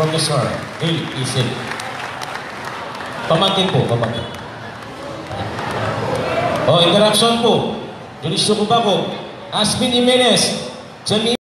Professor Bill Isil. Pamangkin po, pamangkin. O, interaction po. Julisto po ba po? Asmin Jimenez, John